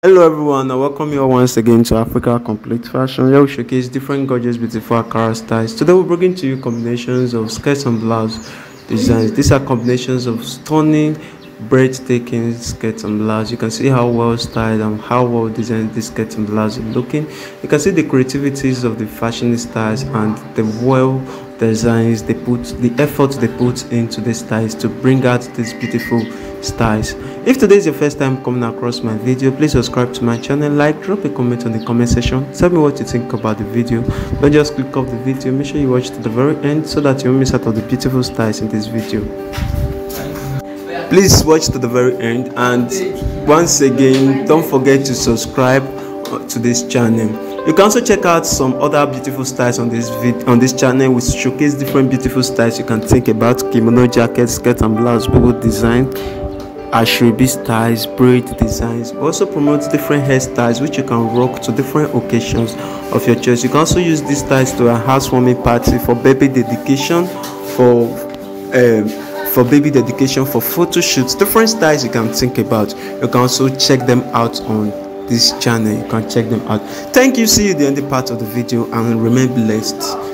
Hello everyone, I welcome you all once again to Africa Complete Fashion. Here we showcase different gorgeous, beautiful Ankara styles. Today we're bringing to you combinations of skirts and blouse designs. These are combinations of stunning, breathtaking skirts and blouse. You can see how well styled and how well designed these skirts and blouse are looking. You can see the creativities of the fashionistas and the well designs they put, the effort they put into the styles to bring out these beautiful styles. If today is your first time coming across my video please subscribe to my channel like drop a comment on the comment section tell me what you think about the video. Don't just click off the video make sure you watch to the very end so that you won't miss out on the beautiful styles in this video. Please watch to the very end and once again don't forget to subscribe uh, to this channel. You can also check out some other beautiful styles on this vid on this channel which showcase different beautiful styles you can think about. Kimono jackets skirt and blouse people design Asoebi styles braid designs also promote different hairstyles which you can rock to different occasions of your choice. You can also use these styles to a housewarming party for baby dedication for um, for baby dedication for photo shoots different styles you can think about. You can also check them out on this channel. You can check them out. Thank you. See you in the end part of the video and remain blessed